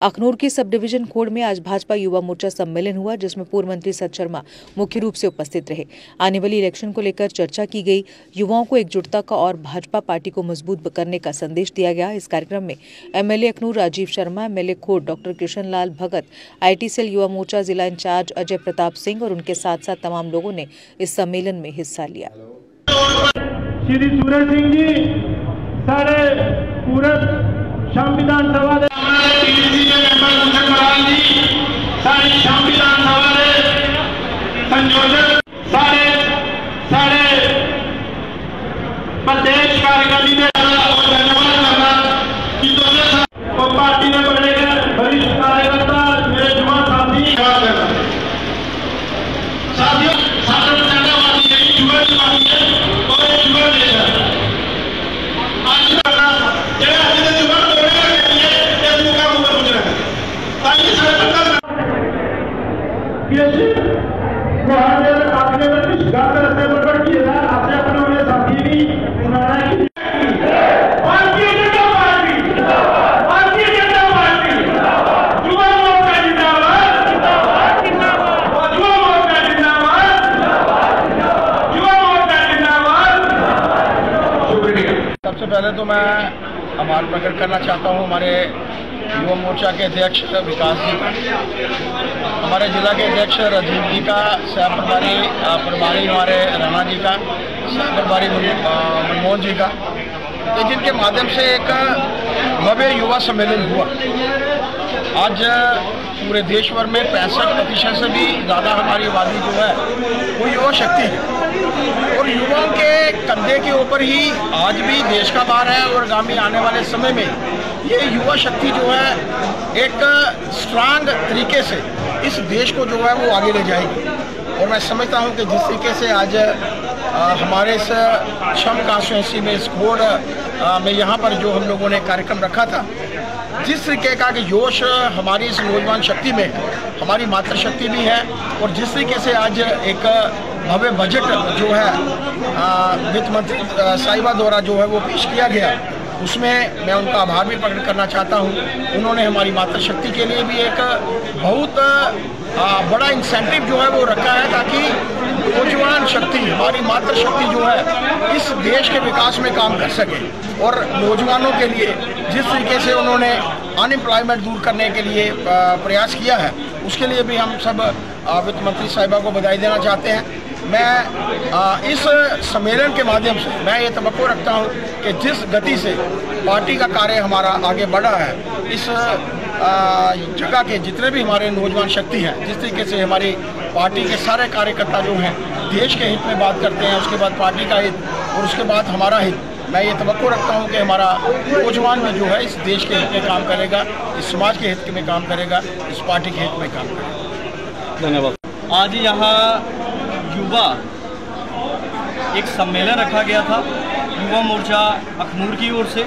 अखनूर के sub division खोड़ में आज भाजपा युवा मोर्चा सम्मेलन हुआ, जिसमें पूर्व मंत्री सत शर्मा मुख्य रूप से उपस्थित रहे। आने वाली इलेक्शन को लेकर चर्चा की गई। युवाओं को एकजुटता का और भाजपा पार्टी को मज़बूत करने का संदेश दिया गया। इस कार्यक्रम में MLA Akhnoor Rajiv Sharma, MLA Khour doctor Krishan Lal Bhagat, IT cell युवा मोर्चा जिला इंचार्ज अजय प्रताप सिंह और उनके साथ साथ तमाम लोगों ने इस सम्मेलन में हिस्सा लिया। श्री सूरज सिंह जी सारे संयोजक सारे सारे प्रदेश कार्यकारी ने धन्यवाद करना कि तो पार्टी में बड़े वरिष्ठ कार्यकर्ता मेरे युवा साथी साथियों शासन ज़्यादा बात है युवा की बात है और एक युवा देश है आज करना जगह आज के युवा बोलेगा कि ये ये मुका मुका गुजरा ताकि सारे पता ये वहाँ से आपने कुछ गाते रहते बड़बड़ किए था आपने अपने उन्हें साथी भी उन्होंने की भारतीय जनता पार्टी भारतीय जनता पार्टी युवा मोर्चा जिंदाबाद युवा मोर्चा जिंदाबाद युवा मोर्चा जिंदाबाद शुक्रिया सबसे पहले तो मैं आभार प्रकट करना चाहता हूँ हमारे युवा मोर्चा के अध्यक्ष विकास जी का। हमारे जिला के अध्यक्ष राजीव जी का, सह प्रभारी प्रभारी हमारे राणा जी का, सह प्रभारी मनमोहन जी का। ये जिनके माध्यम से एक भव्य युवा सम्मेलन हुआ। आज पूरे देश भर में पैंसठ प्रतिशत से भी ज़्यादा हमारी आबादी जो है, वो युवा शक्ति है। और युवाओं के कंधे के ऊपर ही आज भी देश का भार है और आगामी आने वाले समय में ये युवा शक्ति जो है, एक स्ट्रांग तरीके से इस देश को जो है, वो आगे ले जाएगी। और मैं समझता हूँ कि जिस तरीके से आज हमारे इस छम कॉन्स्टिट्यूंसी में इस घोड़ में यहाँ पर जो हम लोगों ने कार्यक्रम रखा था, जिस तरीके का कि जोश हमारी इस नौजवान शक्ति में है हमारी मातृशक्ति भी है, और जिस तरीके से आज एक भव्य बजट जो है वित्त मंत्री साहिबा द्वारा जो है वो पेश किया गया, उसमें मैं उनका आभार भी प्रकट करना चाहता हूँ। उन्होंने हमारी मातृशक्ति के लिए भी एक बहुत बड़ा इंसेंटिव जो है वो रखा है ताकि नौजवान शक्ति, हमारी मातृशक्ति जो है, इस देश के विकास में काम कर सके। और नौजवानों के लिए, जिस तरीके से उन्होंने अनएम्प्लॉयमेंट दूर करने के लिए प्रयास किया है, उसके लिए भी हम सब वित्त मंत्री साहिबा को बधाई देना चाहते हैं। मैं इस सम्मेलन के माध्यम से, मैं ये तो रखता हूँ कि जिस गति से पार्टी का कार्य हमारा आगे बढ़ा है, इस जगह के जितने भी हमारे नौजवान शक्ति हैं जिस तरीके से हमारी पार्टी के सारे कार्यकर्ता जो हैं देश के हित में बात करते हैं उसके बाद पार्टी का हित और उसके बाद हमारा हित मैं ये तो रखता हूँ कि हमारा नौजवान में जो है इस देश के हित में काम करेगा इस समाज के हित में काम करेगा इस पार्टी के हित में काम करेगा। धन्यवाद। आज यहाँ युवा एक सम्मेलन रखा गया था युवा मोर्चा अखनूर की ओर से।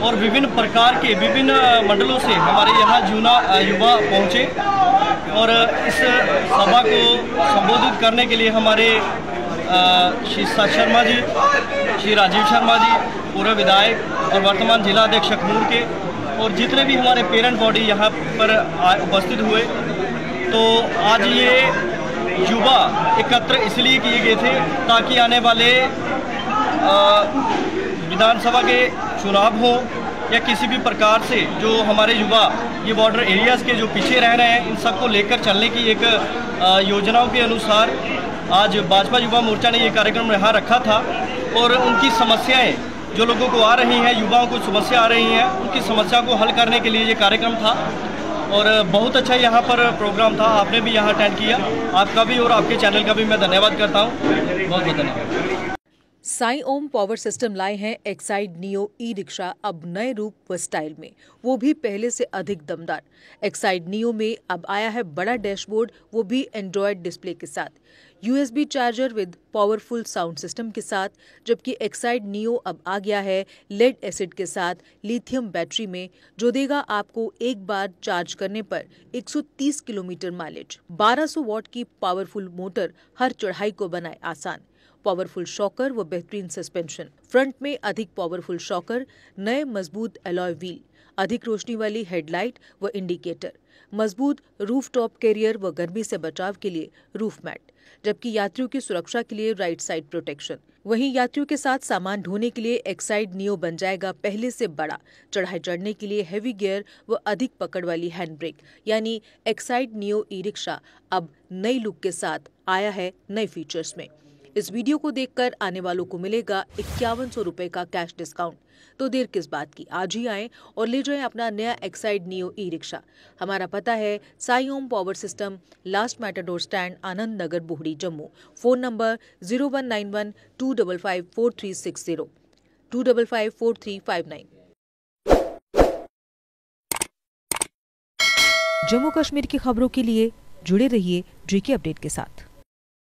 और विभिन्न प्रकार के विभिन्न मंडलों से हमारे यहाँ जूना युवा पहुँचे और इस सभा को संबोधित करने के लिए हमारे श्री सत शर्मा जी, श्री राजीव शर्मा जी, पूर्व विधायक और वर्तमान जिला अध्यक्ष अखनूर के और जितने भी हमारे पेरेंट बॉडी यहाँ पर उपस्थित हुए। तो आज ये युवा एकत्र इसलिए किए गए थे ताकि आने वाले विधानसभा के चुनाव हों या किसी भी प्रकार से जो हमारे युवा, ये बॉर्डर एरियाज़ के जो पीछे रह रहे हैं, इन सबको लेकर चलने की एक योजनाओं के अनुसार आज भाजपा युवा मोर्चा ने ये कार्यक्रम यहाँ रखा था और उनकी समस्याएँ जो लोगों को आ रही हैं, युवाओं को समस्या आ रही हैं, उनकी समस्या को हल करने के लिए ये कार्यक्रम था और बहुत अच्छा यहाँ पर प्रोग्राम था। आपने भी यहाँ अटेंड किया। आपका भी और आपके चैनल का भी मैं धन्यवाद करता हूँ। बहुत बहुत धन्यवाद। साई ओम पावर सिस्टम लाए हैं एक्साइड नियो ई रिक्शा अब नए रूप व स्टाइल में। वो भी पहले से अधिक दमदार। एक्साइड नियो में अब आया है बड़ा डैशबोर्ड वो भी एंड्रॉयड डिस्प्ले के साथ। USB charger with powerful sound system के साथ, जबकि एक्साइड नियो अब आ गया है लेड एसिड के साथ लिथियम बैटरी में, जो देगा आपको एक बार चार्ज करने पर 130 किलोमीटर माइलेज 1200 वॉट की पावरफुल मोटर हर चढ़ाई को बनाए आसान। पावरफुल शॉकर व बेहतरीन सस्पेंशन फ्रंट में अधिक पावरफुल शॉकर नए मज़बूत एलॉय व्हील अधिक रोशनी वाली हेडलाइट व इंडिकेटर मज़बूत रूफ टॉप कैरियर व गर्मी से बचाव के लिए रूफ मैट जबकि यात्रियों की सुरक्षा के लिए राइट साइड प्रोटेक्शन वहीं यात्रियों के साथ सामान ढोने के लिए एक्साइड नियो बन जाएगा पहले से बड़ा, चढ़ाई चढ़ने के लिए हैवी गियर व अधिक पकड़ वाली हैंड ब्रेक यानी एक्साइड नियो ई रिक्शा अब नई लुक के साथ आया है नए फीचर्स में. इस वीडियो को देखकर आने वालों को मिलेगा इक्यावन सौ रूपए का कैश डिस्काउंट। तो देर किस बात की? आज ही आए और ले जाएँ अपना नया एक्साइड नियो ई रिक्शा हमारा पता है Sai Om power system last matador stand Anand Nagar, Buhri, Jammu. Phone number zero one nine one, two double five, four three six zero. Two double five, four three five nine. Jammu Kashmir की खबरों के लिए जुड़े रहिए GK update के साथ।